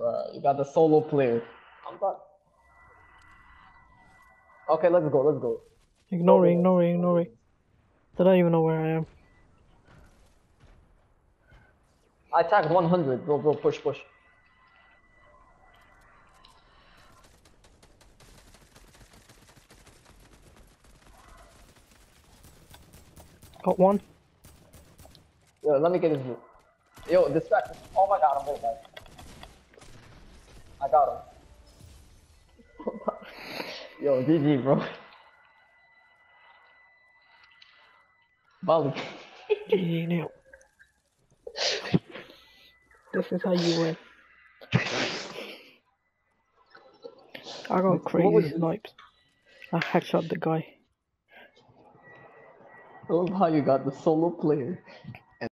Bruh, you got the solo player. I'm done. Okay, let's go, let's go. Ignoring, ignoring, ignoring. They don't even know where I am. I tagged 100. Bro, bro, push, push. Got one. Yo, let me get his loot. Yo, distract. Oh my god, I'm hold back. I got him. Yo, GG, bro. Bali. GG now. This is how you win. I got crazy it? snipes. I headshot the guy. I love how you got the solo player.